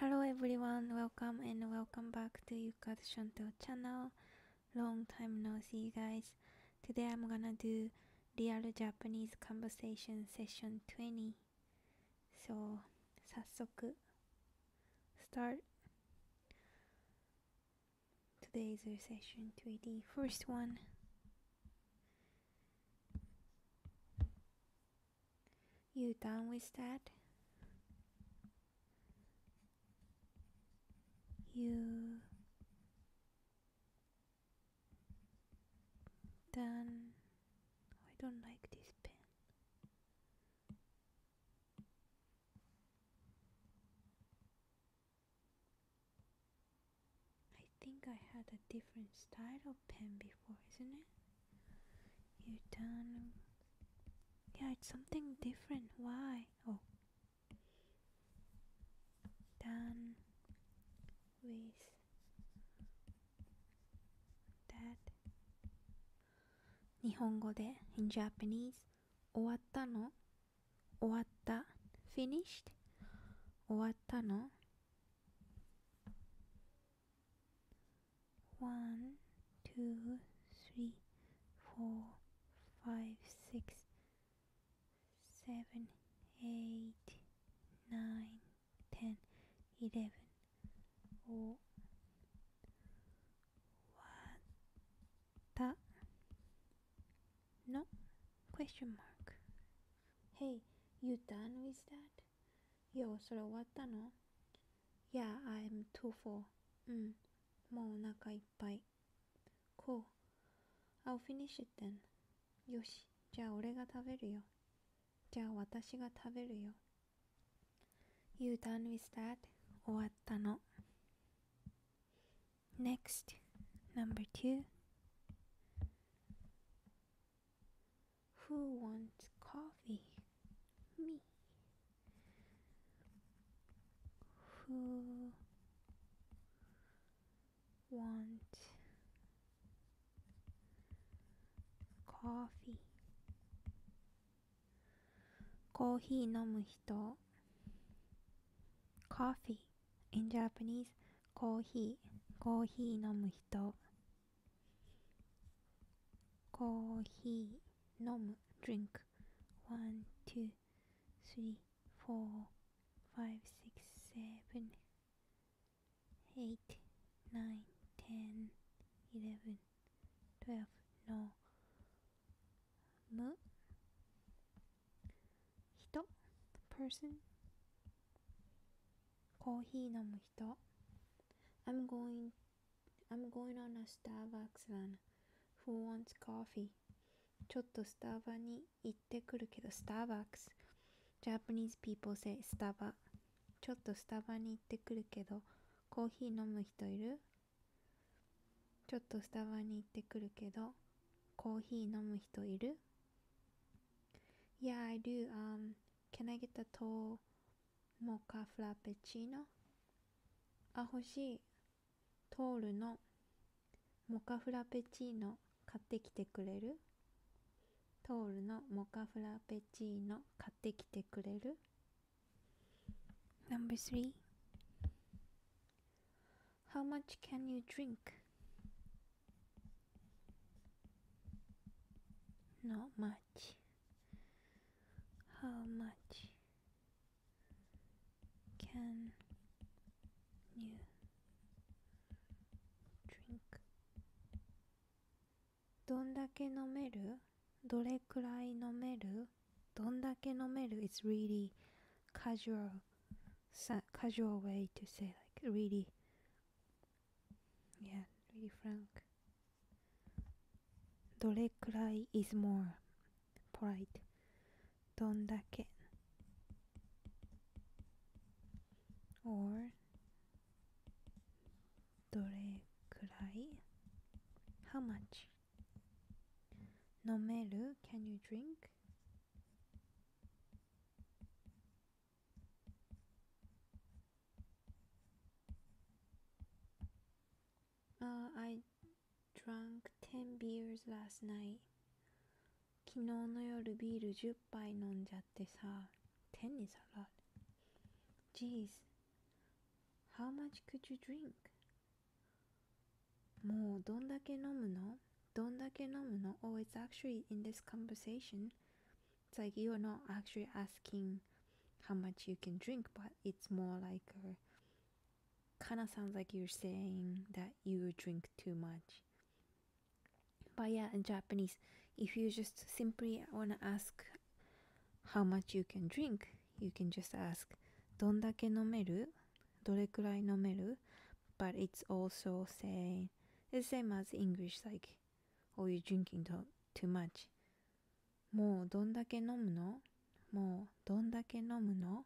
Hello everyone, welcome and welcome back to Yuka's Shanto channel. Long time no see guys. Today I'm gonna do Real Japanese Conversation Session 20. So, start today's session 20. First one. You done with that? You done? I don't like this pen. I think I had a different style of pen before, isn't it? You done? Yeah, it's something different. Why? Oh. Done with that. 日本語で in Japanese 終わったの？終わった？finished? 終わったの？One two three four five six seven eight nine ten eleven. 終わったの question mark Hey, you done with that? よそれ終わったの Yeah, I'm too full. うん、もうお腹いっぱい。Cool. I'll finish it then. よし、じゃあ俺が食べるよ。じゃあ私が食べるよ。You done with that? 終わったの。Next, number two. Who wants coffee? Me. Who wants coffee? コーヒー飲む人 Coffee in Japanese コーヒー コーヒー飲む人コーヒー飲む drink one two three four five six seven eight nine ten eleven twelve のむ人 person コーヒー飲む人 I'm going I'm going on a Starbucks run Who wants coffee? ちょっとスタバに行ってくるけど Starbucks Japanese people say スタバちょっとスタバに行ってくるけどコーヒー飲む人いるちょっとスタバに行ってくるけどコーヒー飲む人いる Yeah, I do. Um, can I get a tall mocha frappuccino? あ、欲しい。トールのモカフラペチーノ買ってきてくれるトールのモカフラペチーノ買ってきてくれる Number three How much can you drink? Not much. How much can どんだけ飲めるどれくらい飲めるどんだけ飲める It's really casual casual way to say like really yeah really frank どれくらい is more polite どんだけ or どれくらい How much 飲める Can you drink? Uh, I drank 10 beers last night. 昨日の夜ビール10杯飲んじゃってさ。10 is a lot. Jeez. How much could you drink? もうどんだけ飲むのどんだけ飲むの Oh, it's actually in this conversation. It's like you're not actually asking how much you can drink, but it's more like a, kind of sounds like you're saying that you drink too much. But yeah, in Japanese, if you just simply want to ask how much you can drink, you can just ask どんだけ飲めるどれくらい飲める But it's also saying the same as English like oh you drinking too, too much もうどんだけ飲むのもうどんだけ飲むの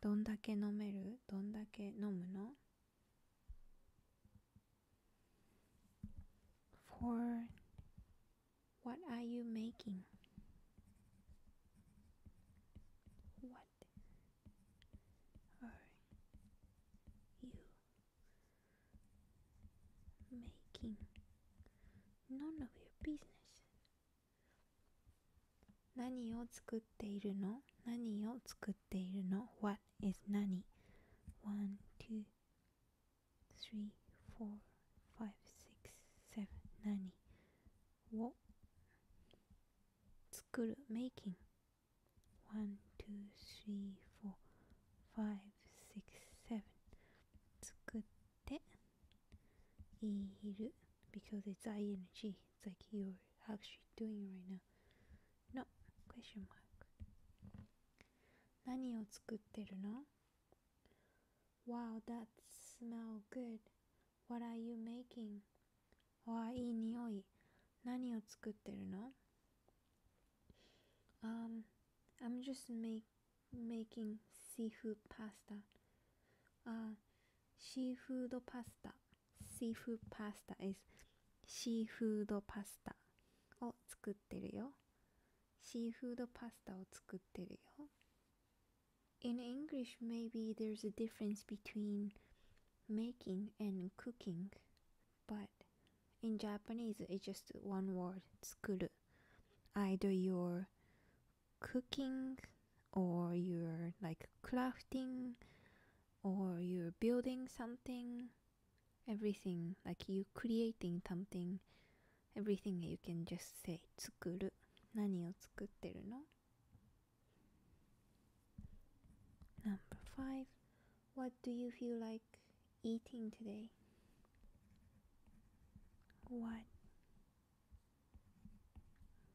どんだけ飲めるどんだけ飲むの For what are you making? What are you making? None of your business. 何を作っているの何を作っているの ?What is 何 ?One, two, three, four, five, six, seven 何を作る making one two three four five six seven 作っている because it's ing it's like you're actually doing right now no question mark 何を作ってるの Wow that smell good What are you making? わあいい匂い何を作ってるの Um, I'm just make, making seafood pasta. Uh, seafood pasta. Seafood pasta is seafood pasta を作ってるよ。シーフードパスタを作ってるよ。In English, maybe there's a difference between making and cooking, but in Japanese, it's just one word, 作る. Either you're cooking or you're like crafting or you're building something everything like you creating something everything you can just say 作る何を作ってるの Number five What do you feel like eating today? What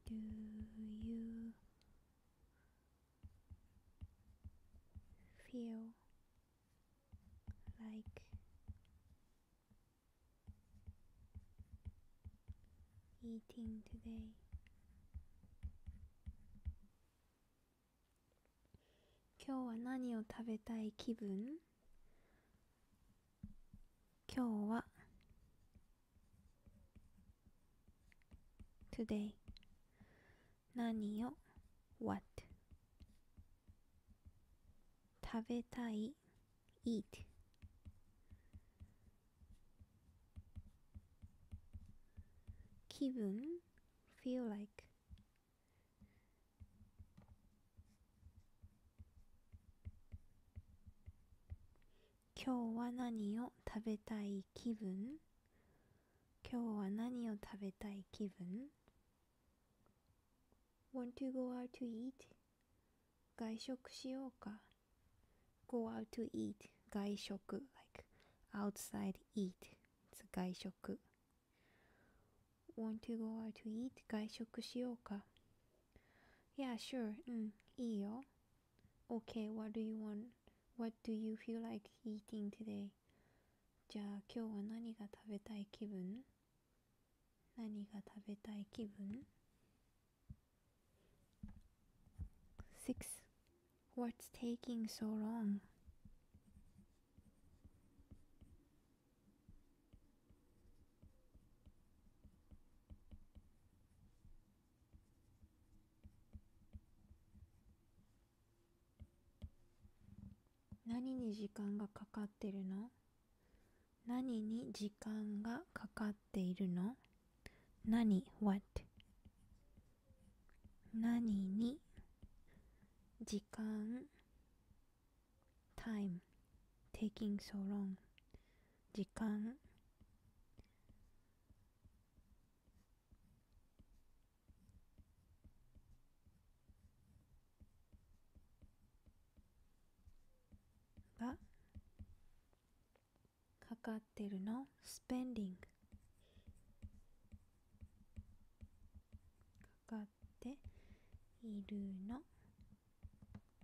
do you feel eating today? 今日は何を食べたい気分今日は today 何を what 食べたい eat 気分 feel like 今日は何を食べたい気分今日は何を食べたい気分 Want to go out to eat? 外食しようか Go out to eat 外食 like outside eat 外食 Want to go out to eat? 外食しようか Yeah, sure. うん、いいよ。Okay, what do you want? What do you feel like eating today? じゃあ今日は何が食べたい気分何が食べたい気分 ?6. What's taking so long? 何に時間がかかってるの？何に時間がかかっているの？何 ?what? 何に時間？time taking so long? 時間がかってるの spending かかっているの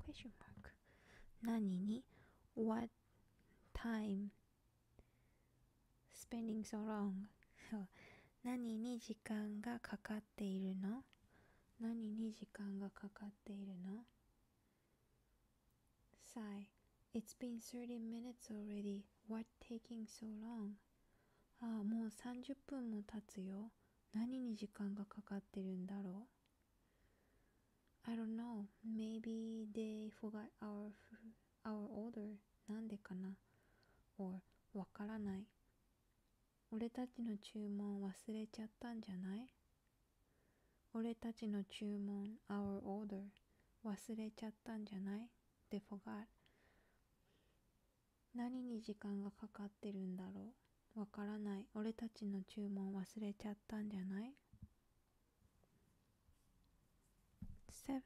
question mark 何に what time spending so long 何に時間がかかっているの何に時間がかかっているの sigh It's been 30 minutes already. What taking so long? ああ、もう30分も経つよ。何に時間がかかってるんだろう ?I don't know. Maybe they forgot our, our order. なんでかな ?or わからない。俺たちの注文忘れちゃったんじゃない俺たちの注文 our order 忘れちゃったんじゃない ?They forgot. 何に時間がかかってるんだろう？わからない俺たちの注文忘れちゃったんじゃない ?7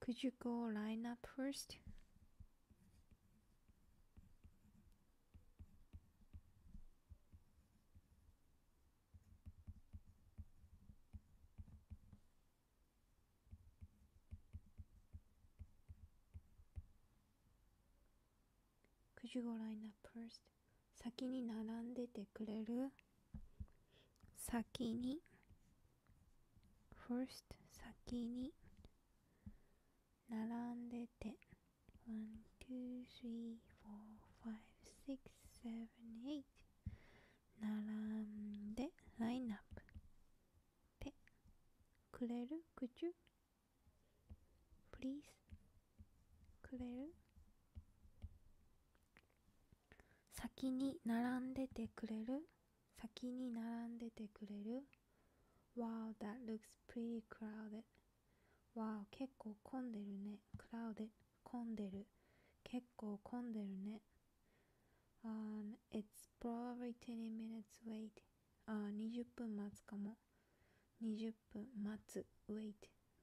Could you go line up first? 9時ごラインナップ first 先に並んでてくれる？先に？First 先に並んでて。1 2 3 4 5 6 7 8並んでラインナップ。でくれる？Could you please くれる？先に並んでてくれる先に並んでてくれる Wow, that looks pretty crowded. Wow, 結構混んでるね。crowded, 混んでる。結構混んでるね。Um, it's probably 20 minutes wait. あ、20分待つかも。20分待つ。wait.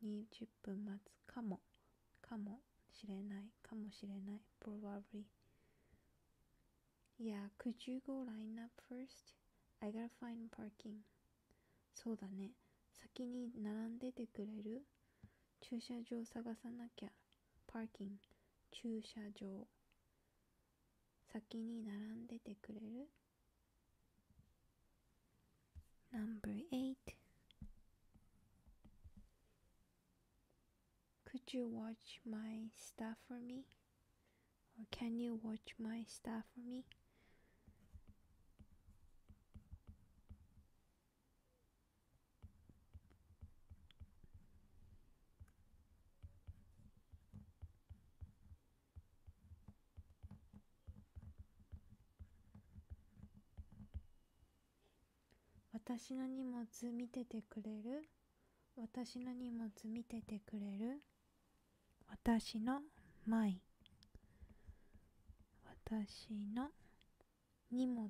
20分待つかも。かもしれない。かもしれない。probably. Yeah, could you go line up first? I gotta find parking. そうだね。先に並んでてくれる駐車場探さなきゃ。パーキング、駐車場。先に並んでてくれる Number 8 Could you watch my stuff for me? Or can you watch my stuff for me? 私の荷物見ててくれる？私の荷物見ててくれる？私のマイ私の荷物。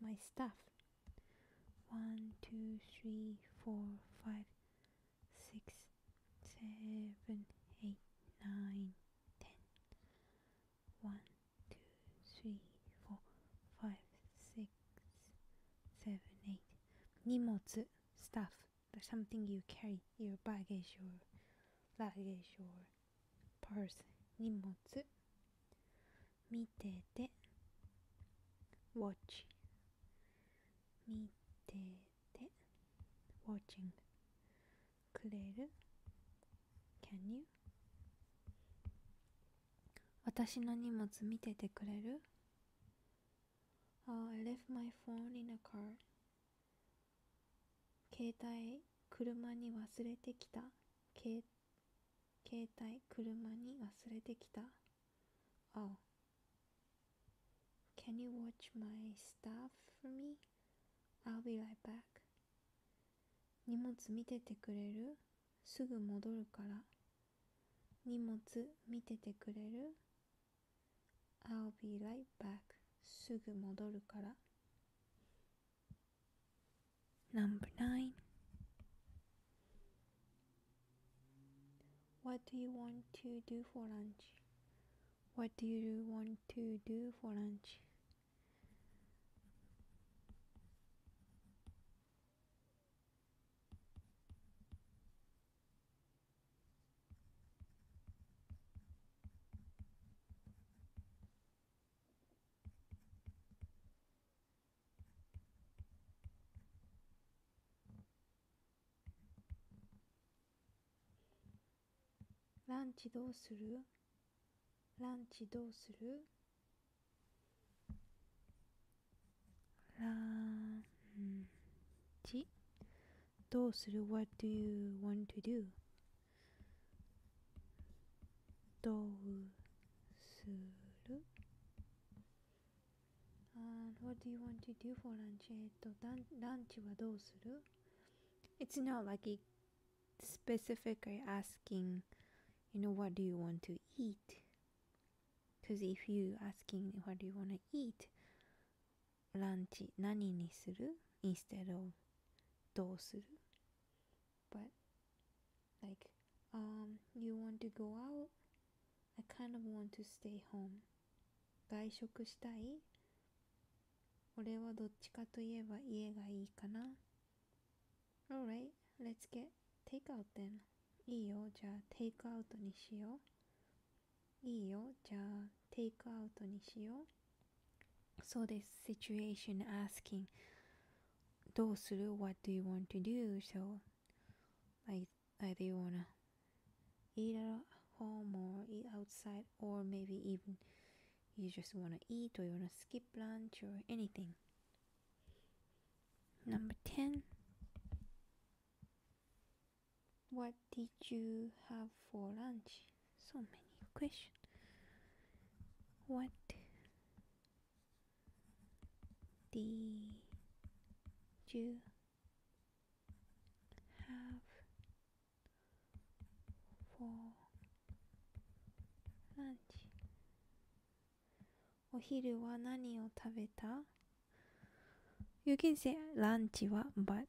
My stuff 1 2 3 4 5 6 7 8 9 10 1 2 3 4 5 6 7 8荷物 stuff something you carry your baggage or luggage or purse 荷物見てて watch 見てて watching くれる can you 私の荷物見ててくれる Oh, I left my phone in a car 携帯車に忘れてきた携携帯車に忘れてきた Oh Can you watch my stuff for me? I'll be right back. 荷物見ててくれるすぐ戻るから荷。物見ててくれる ?I'll be right back すぐ戻るから Number 9 What do you want to do for lunch? What do you want to do for lunch? ランチどうするランチどうするランチどうする ?What do you want to do? どうする And what do you want to do for lunch? えっと、ランチはどうする It's not like it specifically asking you know what do you want to eat because if you asking what do you want to eat ランチ何にする instead of どうする but like um you want to go out I kind of want to stay home 外食したい俺はどっちかといえば家がいいかな Alright, let's get takeout then いいよじゃあテイクアウトにしよういいよじゃあテイクアウトにしようそうです situation asking どうする what do you want to do so like either you wanna eat at home or eat outside or maybe even you just wanna eat or you wanna skip lunch or anything number 10 What did you have for lunch? So many questions. What did you have for lunch? お昼は何を食べた ?You can say ランチは but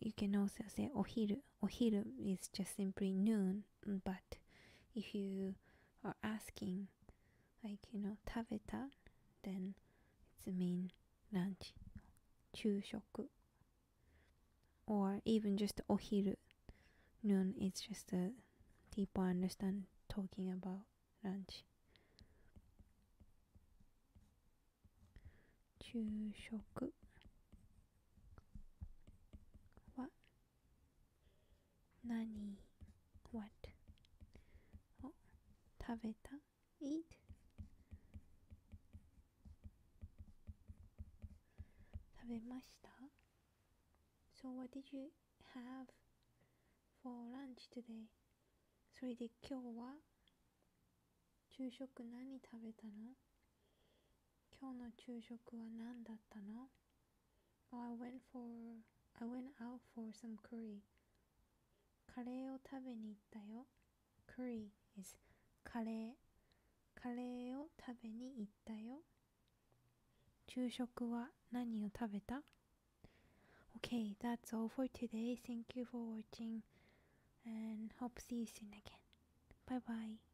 you can also say お昼 ohiru is just simply noon, but if you are asking, like, you know, tabeta, then it's mean lunch, chushoku, or even just ohiru. Noon is just a people understand talking about lunch. Chushoku. 何 what を食べた eat 食べました So what did you have for lunch today? それで今日は昼食何食べたの今日の昼食は何だったの oh, I went for I went out for some curry カレーを食べに行ったよ Curry is カレーカレーを食べに行ったよ昼食は何を食べた Okay, that's all for today. Thank you for watching and hope see you soon again. Bye bye.